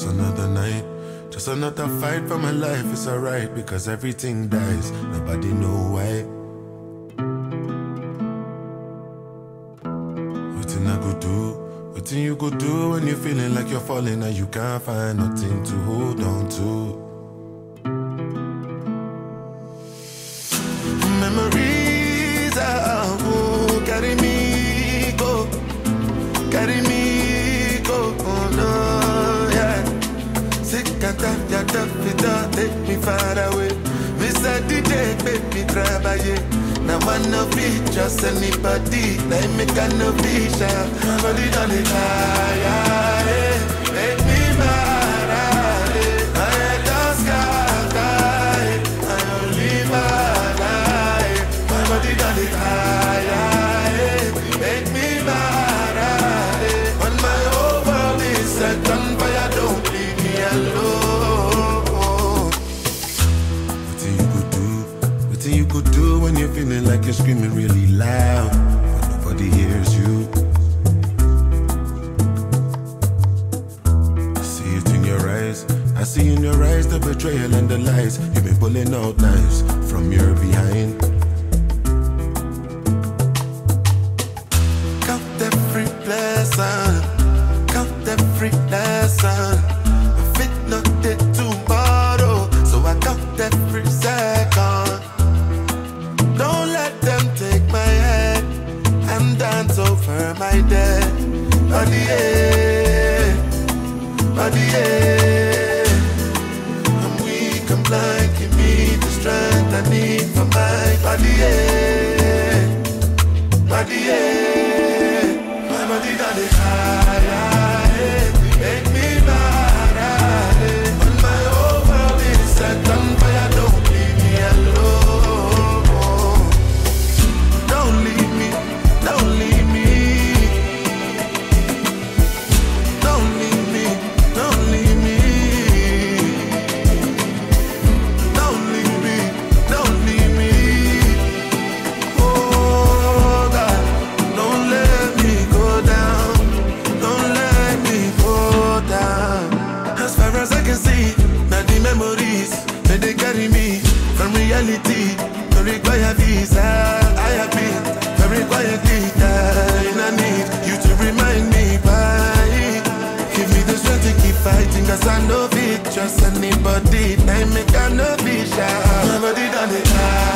Just another night, just another fight for my life. It's alright because everything dies. Nobody know why. Nothing I could do. What you could do when you're feeling like you're falling and you can't find nothing to hold on to. Sikata yata fita take me far away. Mr. DJ me travailler. Now one no be just anybody. They make a no be shy. Body on the fire, when you're feeling like you're screaming really loud, but nobody hears you. I see it in your eyes, I see in your eyes the betrayal and the lies. You've been pulling out knives from your behind. Yeah. I'm weak, I'm blind, give me the strength I need for my. Body, yeah. My body done it high, reality. No require visa. I have been very quietly dying. I need you to remind me why. Give me the strength to keep fighting, cause I know it. Trust anybody, I make I know be shy.